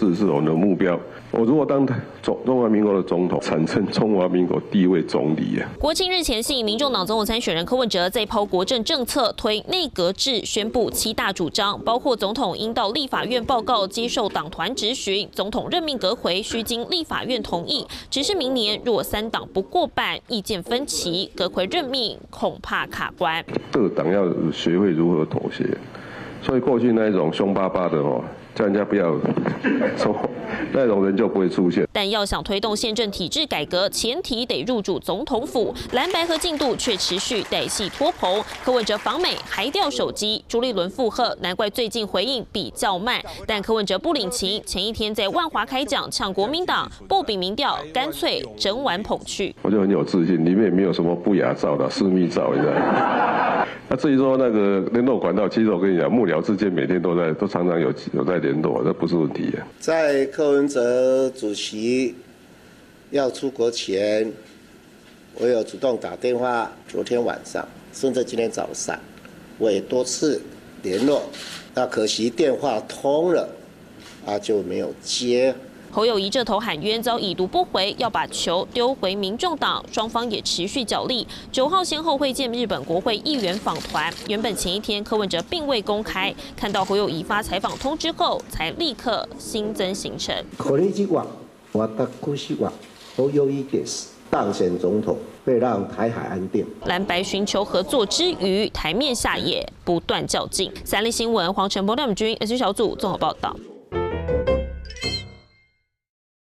这是我们的目标。我如果当中中华民国的总统，产生中华民国第一位总理啊。国庆日前夕，民众党总统参选人柯文哲在抛国政政策，推内阁制，宣布七大主张，包括总统应到立法院报告，接受党团质询，总统任命阁回需经立法院同意。只是明年若三党不过半，意见分歧，阁回任命恐怕卡关。各党要学会如何妥协，所以过去那一种凶巴巴的哦。叫人家不要说 那种人就不会出现。但要想推动宪政体制改革，前提得入主总统府。蓝白和进度却持续带戏拖棚。柯文哲访美还掉手机，朱立伦附和，难怪最近回应比较慢。但柯文哲不领情，前一天在万华开讲抢国民党，不比民调，干脆整晚捧去。我就很有自信，里面没有什么不雅照的私密照，你知道。至于说那个联络管道，其实我跟你讲，幕僚之间每天都在，都常常有有在联络，这不是问题。在柯文哲主席要出国前，我有主动打电话，昨天晚上，甚至今天早上，我也多次联络，那可惜电话通了，啊就没有接。侯友谊这头喊冤，遭已读不回，要把球丢回民众党，双方也持续角力。九号先后会见日本国会议员访团，原本前一天柯文哲并未公开，看到侯友谊发采访通知后，才立刻新增行程。可能之望，我的故希望侯友谊当选总统，会让台海安定。蓝白寻求合作之余，台面下也不断较劲。三立新闻黄晨波、梁君 S 小组综合报道。